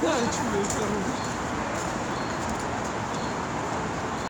那去哪？去？